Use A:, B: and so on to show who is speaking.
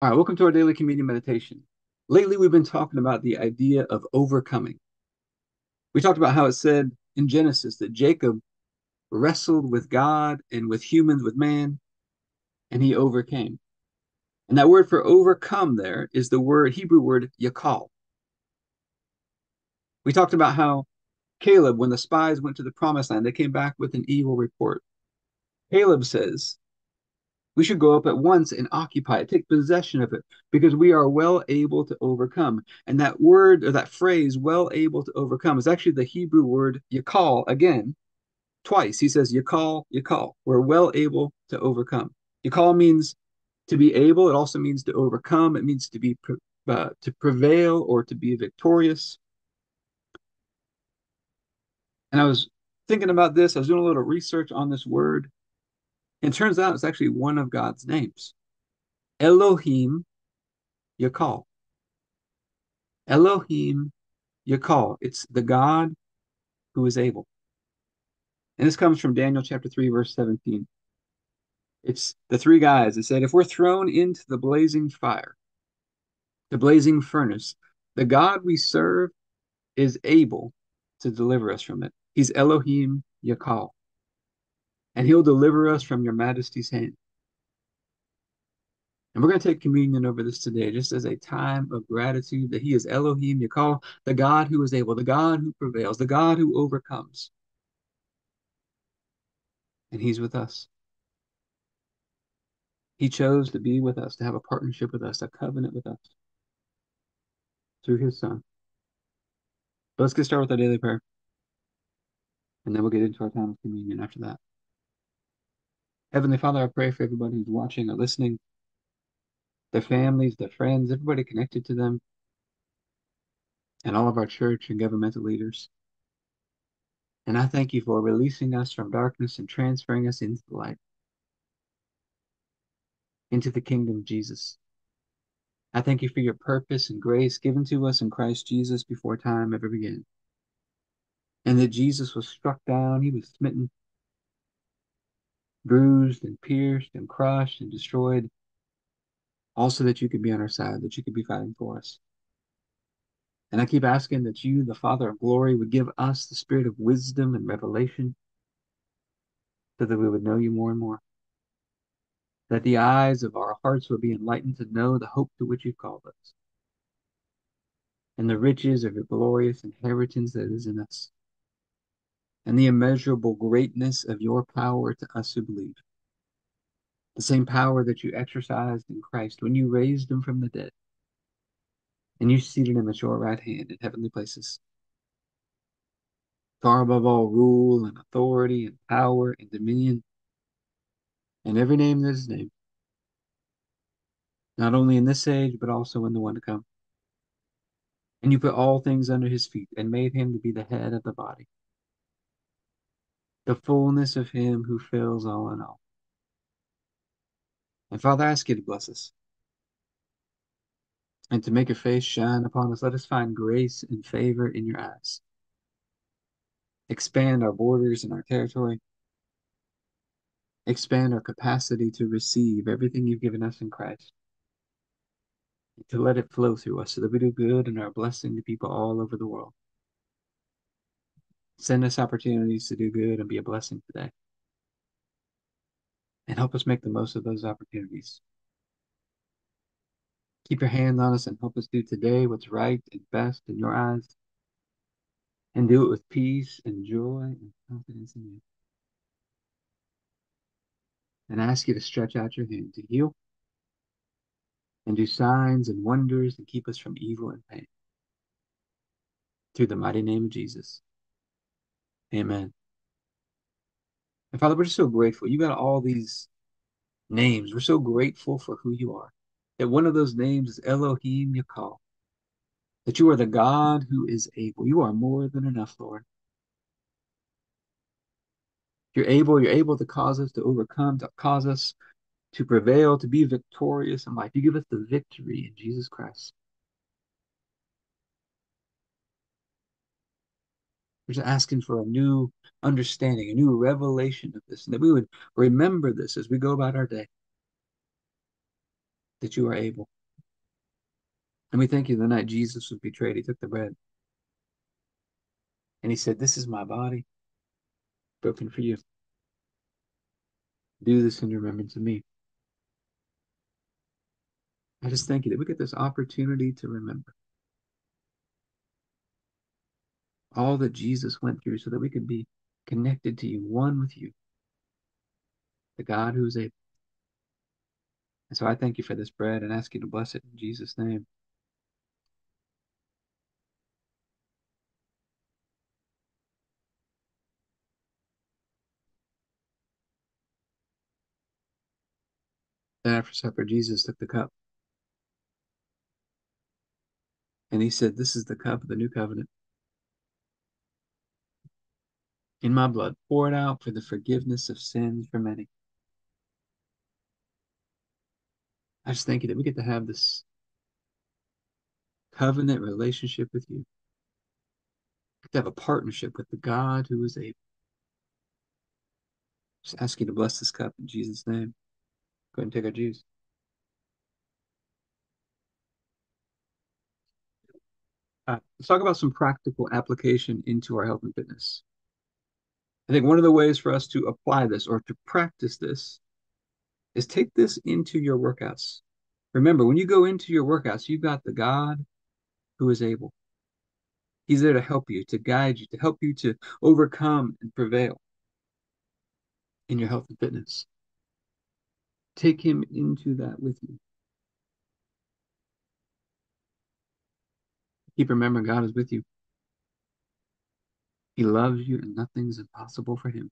A: All right, welcome to our daily communion meditation. Lately, we've been talking about the idea of overcoming. We talked about how it said in Genesis that Jacob wrestled with God and with humans, with man, and he overcame. And that word for overcome there is the word Hebrew word yakol. We talked about how Caleb, when the spies went to the promised land, they came back with an evil report. Caleb says, we should go up at once and occupy it, take possession of it, because we are well able to overcome. And that word or that phrase, well able to overcome, is actually the Hebrew word yakol again, twice. He says yakol, yakol. We're well able to overcome. Yakol means to be able. It also means to overcome. It means to be uh, to prevail or to be victorious. And I was thinking about this. I was doing a little research on this word. And turns out it's actually one of God's names. Elohim Yakol. Elohim Yakol. It's the God who is able. And this comes from Daniel chapter 3, verse 17. It's the three guys that said, if we're thrown into the blazing fire, the blazing furnace, the God we serve is able to deliver us from it. He's Elohim Yakol and he'll deliver us from your majesty's hand. And we're going to take communion over this today, just as a time of gratitude that he is Elohim, Yakol the God who is able, the God who prevails, the God who overcomes. And he's with us. He chose to be with us, to have a partnership with us, a covenant with us through his son. But let's get started with our daily prayer. And then we'll get into our time of communion after that. Heavenly Father, I pray for everybody who's watching or listening, their families, their friends, everybody connected to them, and all of our church and governmental leaders. And I thank you for releasing us from darkness and transferring us into the light, into the kingdom of Jesus. I thank you for your purpose and grace given to us in Christ Jesus before time ever began. And that Jesus was struck down, he was smitten, bruised and pierced and crushed and destroyed, also that you could be on our side, that you could be fighting for us. And I keep asking that you, the Father of glory, would give us the spirit of wisdom and revelation so that we would know you more and more. That the eyes of our hearts would be enlightened to know the hope to which you've called us and the riches of your glorious inheritance that is in us and the immeasurable greatness of your power to us who believe. The same power that you exercised in Christ when you raised him from the dead, and you seated him at your right hand in heavenly places. Far above all rule and authority and power and dominion, and every name that is named, not only in this age, but also in the one to come. And you put all things under his feet and made him to be the head of the body the fullness of him who fills all in all. And Father, I ask you to bless us and to make your face shine upon us. Let us find grace and favor in your eyes. Expand our borders and our territory. Expand our capacity to receive everything you've given us in Christ. To let it flow through us so that we do good and are a blessing to people all over the world. Send us opportunities to do good and be a blessing today. And help us make the most of those opportunities. Keep your hand on us and help us do today what's right and best in your eyes. And do it with peace and joy and confidence in you. And ask you to stretch out your hand to heal and do signs and wonders and keep us from evil and pain. Through the mighty name of Jesus. Amen. And Father, we're just so grateful. You got all these names. We're so grateful for who you are. That one of those names is Elohim Yakol. That you are the God who is able. You are more than enough, Lord. You're able, you're able to cause us to overcome, to cause us to prevail, to be victorious in life. You give us the victory in Jesus Christ. We're just asking for a new understanding, a new revelation of this, and that we would remember this as we go about our day. that you are able. And we thank you the night Jesus was betrayed, he took the bread. And he said, This is my body broken for you. Do this in remembrance of me. I just thank you that we get this opportunity to remember all that Jesus went through so that we could be connected to you, one with you, the God who is able. And so I thank you for this bread and ask you to bless it in Jesus' name. Then after supper, Jesus took the cup. And he said, This is the cup of the new covenant. In my blood, poured out for the forgiveness of sins for many. I just thank you that we get to have this covenant relationship with you. To have a partnership with the God who is able. Just ask you to bless this cup in Jesus' name. Go ahead and take our juice. Uh, let's talk about some practical application into our health and fitness. I think one of the ways for us to apply this or to practice this is take this into your workouts. Remember, when you go into your workouts, you've got the God who is able. He's there to help you, to guide you, to help you to overcome and prevail in your health and fitness. Take him into that with you. Keep remembering God is with you. He loves you and nothing's impossible for him.